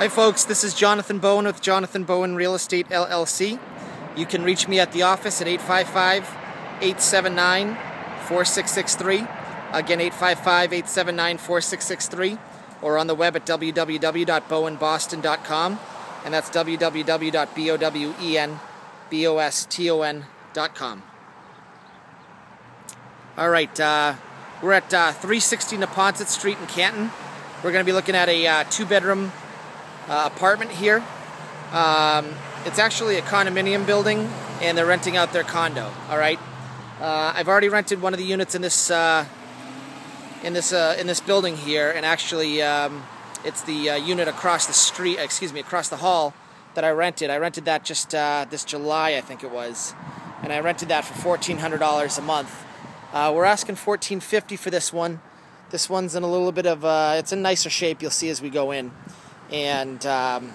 Hi folks, this is Jonathan Bowen with Jonathan Bowen Real Estate LLC. You can reach me at the office at 855-879-4663. Again, 855-879-4663 or on the web at www.bowenboston.com and that's www.bowenboston.com. All right, uh, we're at uh, 360 Neponset Street in Canton. We're going to be looking at a uh, two-bedroom uh, apartment here. Um, it's actually a condominium building, and they're renting out their condo. All right. Uh, I've already rented one of the units in this uh, in this uh, in this building here, and actually, um, it's the uh, unit across the street. Excuse me, across the hall that I rented. I rented that just uh, this July, I think it was, and I rented that for fourteen hundred dollars a month. we're asking fourteen fifty for this one. This one's in a little bit of it's in nicer shape. You'll see as we go in and um,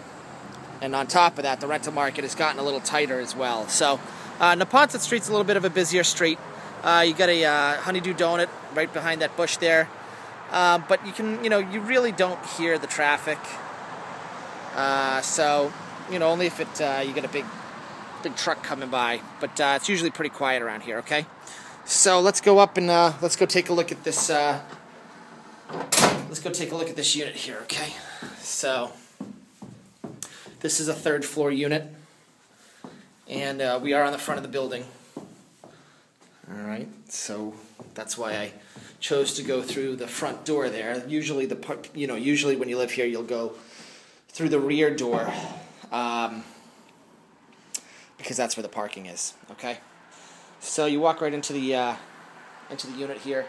and on top of that, the rental market has gotten a little tighter as well. So, uh, Neponset Street's a little bit of a busier street. Uh, you got a uh, Honey Dew Donut right behind that bush there, uh, but you can, you know, you really don't hear the traffic. Uh, so, you know, only if it uh, you get a big, big truck coming by. But uh, it's usually pretty quiet around here. Okay, so let's go up and let's go take a look at this let's go take a look at this unit here, okay? So, this is a third floor unit, and uh, we are on the front of the building. Alright, so that's why I chose to go through the front door there. Usually, the you know, usually when you live here, you'll go through the rear door, um, because that's where the parking is, okay? So you walk right into the uh, into the unit here.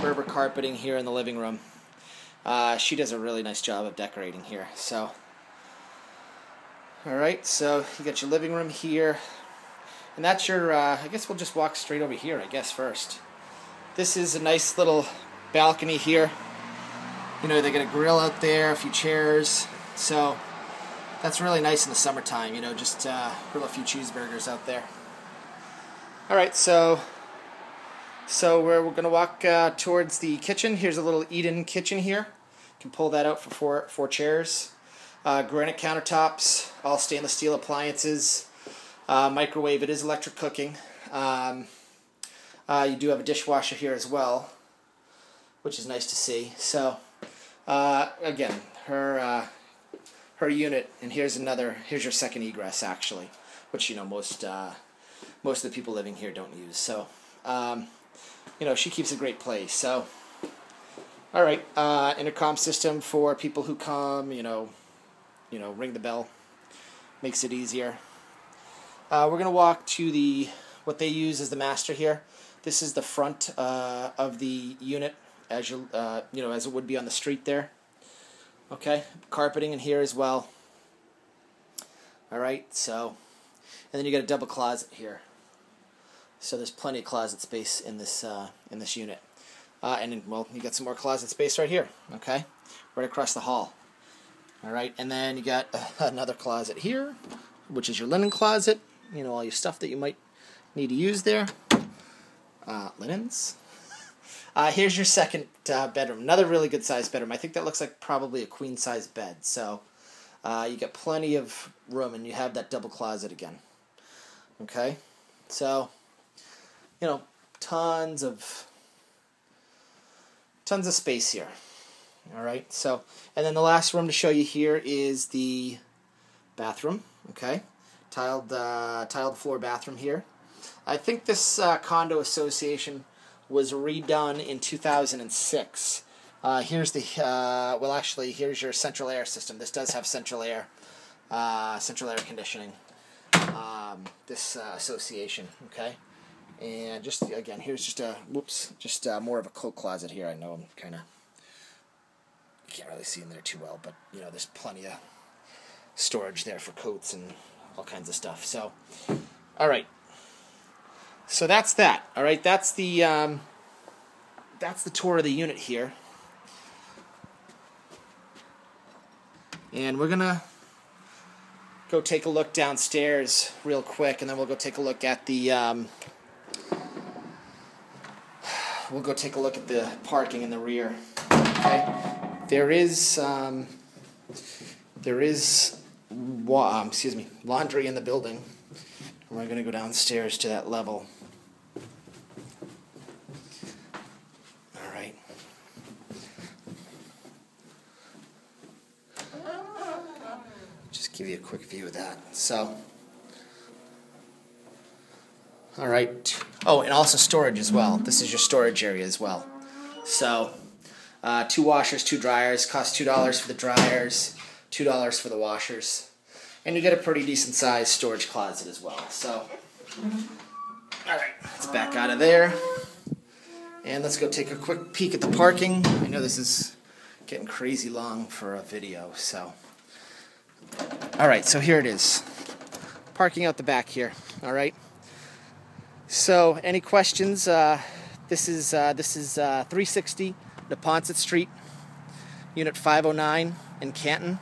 Berber carpeting here in the living room. Uh, she does a really nice job of decorating here. So, all right. So you got your living room here, and that's your. Uh, I guess we'll just walk straight over here. I guess first. This is a nice little balcony here. You know, they got a grill out there, a few chairs. So that's really nice in the summertime. You know, just uh, grill a few cheeseburgers out there. All right. So so we're, we're going to walk uh, towards the kitchen. Here's a little eat-in kitchen here. You can pull that out for four, four chairs. Uh, granite countertops, all stainless steel appliances. Uh, microwave, it is electric cooking. Um, uh, you do have a dishwasher here as well, which is nice to see. So, uh, again, her uh, her unit, and here's another, here's your second egress actually, which, you know, most, most of the people living here don't use. So, um, you know, she keeps a great place. So, all right, uh, intercom system for people who come, you know, you know, ring the bell, makes it easier. Uh, we're gonna walk to the what they use as the master here. This is the front uh, of the unit, as you uh, you know, as it would be on the street there. Okay, carpeting in here as well. All right, so, and then you got a double closet here. So there's plenty of closet space in this uh, in this unit. Uh, and well, you got some more closet space right here. Okay, right across the hall. All right, and then you got another closet here, which is your linen closet. You know all your stuff that you might need to use there. Uh, linens. Uh, here's your second uh, bedroom. Another really good sized bedroom. I think that looks like probably a queen size bed. So uh, you get plenty of room, and you have that double closet again. Okay, so you know, tons of tons of space here. All right. So, and then the last room to show you here is the bathroom. Okay, tiled uh, tiled floor bathroom here. I think this uh, condo association was redone in 2006. Uh, here's the uh, well, actually, here's your central air system. This does have central air, uh, central air conditioning. Um, this uh, association. Okay. And just again, here's just a whoops, just uh, more of a coat closet here. I know I'm kind of can't really see in there too well, but you know, there's plenty of storage there for coats and all kinds of stuff. So, all right. So that's that. All right, that's the um, that's the tour of the unit here. And we're gonna go take a look downstairs real quick, and then we'll go take a look at the um, we'll go take a look at the parking in the rear. Okay, there is um, There is, wa- um, excuse me, laundry in the building. We're gonna go downstairs to that level. All right. Just give you a quick view of that. So, all right. Oh, and also storage as well. This is your storage area as well. So, uh, two washers, two dryers. Cost two dollars for the dryers, two dollars for the washers, and you get a pretty decent sized storage closet as well. So, all right, let's back out of there, and let's go take a quick peek at the parking. I know this is getting crazy long for a video, so. All right, so here it is. Parking out the back here. All right. So, any questions? Uh, this is uh, this is uh, 360 Neponset Street, Unit 509 in Canton.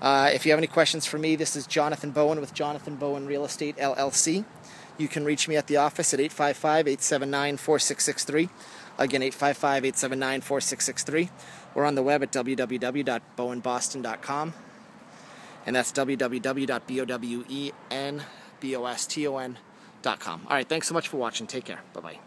Uh, if you have any questions for me, this is Jonathan Bowen with Jonathan Bowen Real Estate LLC. You can reach me at the office at 855 879 4663. Again, 855 879 4663. We're on the web at www.bowenboston.com. And that's www.bowenboston.com. All right, thanks so much for watching. Take care. Bye bye.